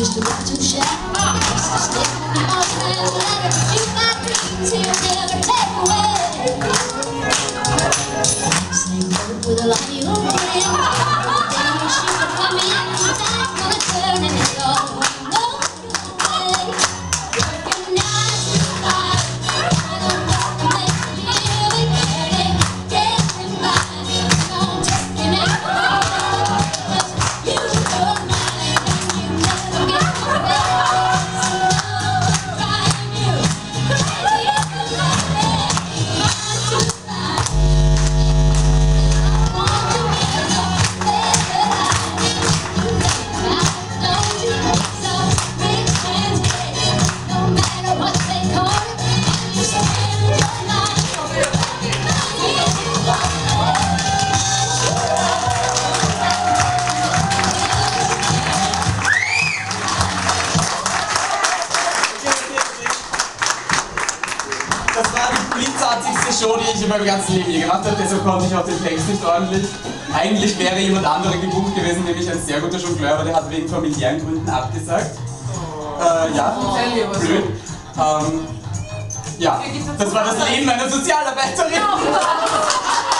just a one two shot. With a lot. Show, die ich in meinem ganzen Leben je gemacht habe, deshalb konnte ich auch den Text nicht ordentlich. Eigentlich wäre jemand anderer gebucht gewesen, nämlich ein sehr guter Jongleur, aber der hat wegen familiären Gründen abgesagt. Äh, ja, blöd. Ähm, ja, das war das Leben meiner Sozialarbeiterin.